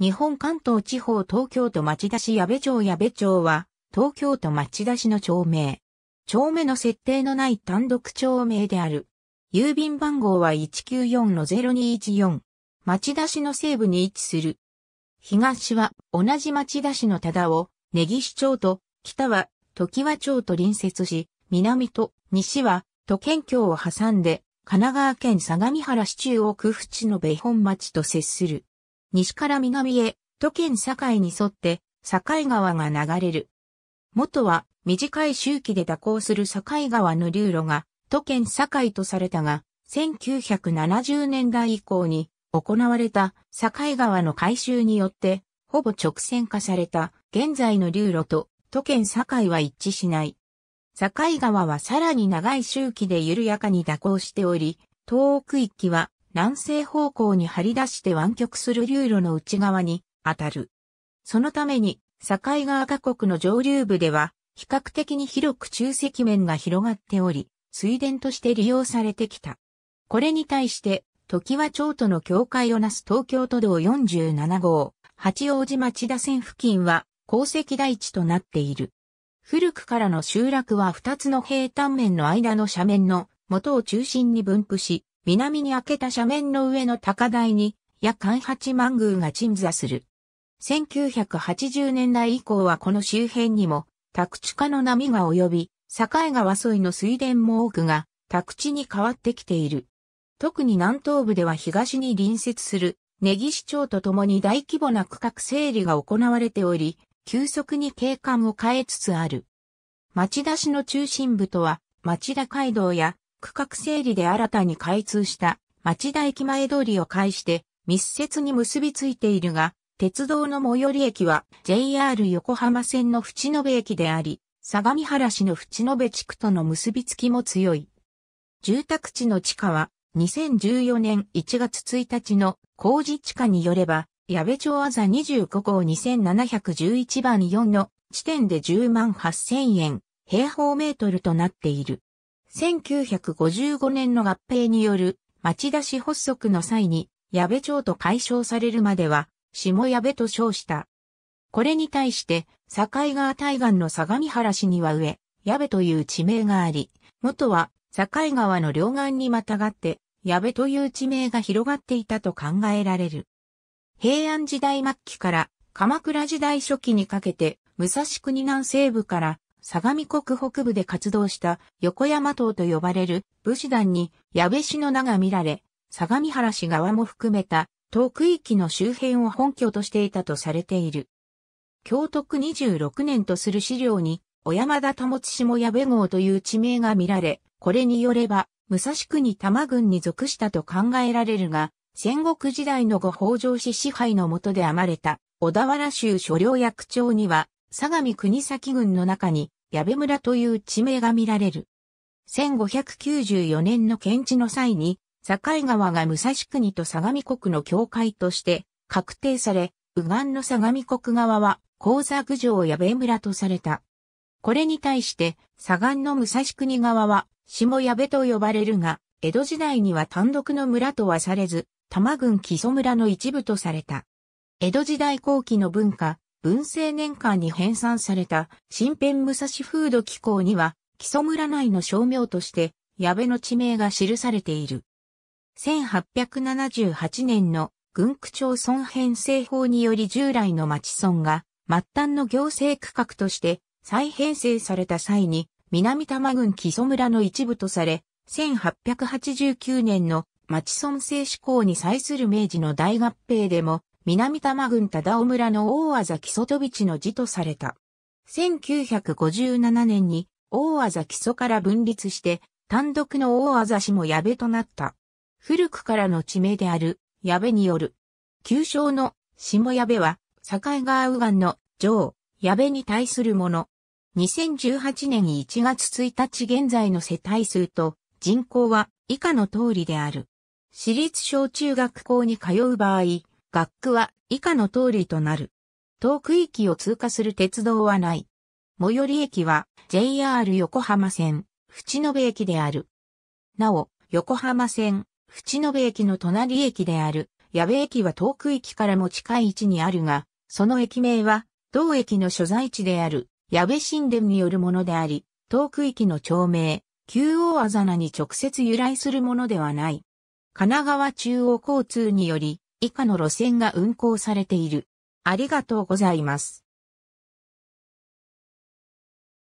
日本関東地方東京都町田市矢部町矢部町は、東京都町田市の町名。町名の設定のない単独町名である。郵便番号は194-0214。町田市の西部に位置する。東は同じ町田市の忠尾、根岸町と、北は時和町と隣接し、南と西は都県境を挟んで、神奈川県相模原市中央区淵の米本町と接する。西から南へ、都県境に沿って、境川が流れる。元は短い周期で蛇行する境川の流路が都県境とされたが、1970年代以降に行われた境川の改修によってほぼ直線化された現在の流路と都県境は一致しない。境川はさらに長い周期で緩やかに蛇行しており、東奥域は南西方向に張り出して湾曲する流路の内側に当たる。そのために、境川河谷の上流部では、比較的に広く中積面が広がっており、水田として利用されてきた。これに対して、時和町との境界をなす東京都道47号、八王子町田線付近は、鉱石台地となっている。古くからの集落は二つの平坦面の間の斜面の元を中心に分布し、南に開けた斜面の上の高台に、夜間八幡宮が鎮座する。1980年代以降はこの周辺にも、宅地化の波が及び、境川沿いの水田も多くが、宅地に変わってきている。特に南東部では東に隣接する、根岸町とともに大規模な区画整理が行われており、急速に景観を変えつつある。町田市の中心部とは、町田街道や区画整理で新たに開通した町田駅前通りを介して密接に結びついているが、鉄道の最寄り駅は JR 横浜線の淵野辺駅であり、相模原市の淵野辺地区との結びつきも強い。住宅地の地価は2014年1月1日の工事地価によれば、矢部町あざ25号2711番4の地点で10万8000円平方メートルとなっている。1955年の合併による町田市発足の際に矢部町と解消されるまでは下矢部と称した。これに対して境川対岸の相模原市には上、矢部という地名があり、元は境川の両岸にまたがって矢部という地名が広がっていたと考えられる。平安時代末期から鎌倉時代初期にかけて武蔵国南西部から相模国北部で活動した横山島と呼ばれる武士団に矢部氏の名が見られ、相模原市側も含めた遠区域の周辺を本拠としていたとされている。京都区26年とする資料に、小山田友津下矢部号という地名が見られ、これによれば、武蔵国玉郡に属したと考えられるが、戦国時代の後北条氏支配の下で編まれた小田原州所領役長には、相模国崎郡の中に矢部村という地名が見られる。1594年の検地の際に、境川が武蔵国と相模国の境界として確定され、右岸の相模国側は、高座郡城矢部村とされた。これに対して、左岸の武蔵国側は、下矢部と呼ばれるが、江戸時代には単独の村とはされず、玉郡木曽村の一部とされた。江戸時代後期の文化、文政年間に編纂された新編武蔵風土機構には、木曽村内の商名として、矢部の地名が記されている。1878年の軍区町村編成法により従来の町村が末端の行政区画として再編成された際に南玉郡木曽村の一部とされ、1889年の町村制施行に際する明治の大合併でも南玉郡忠尾村の大あざ木曽飛び地の字とされた。1957年に大あざ木曽から分立して単独の大あざ市も矢部となった。古くからの地名である矢部による。旧称の下矢部は境川右岸の上矢部に対するもの。2018年1月1日現在の世帯数と人口は以下の通りである。私立小中学校に通う場合、学区は以下の通りとなる。遠区域を通過する鉄道はない。最寄り駅は JR 横浜線、淵野辺駅である。なお、横浜線、淵野辺駅の隣駅である矢部駅は遠く駅からも近い位置にあるが、その駅名は、同駅の所在地である、矢部神殿によるものであり、遠く駅の町名、旧大あざなに直接由来するものではない。神奈川中央交通により、以下の路線が運行されている。ありがとうございます。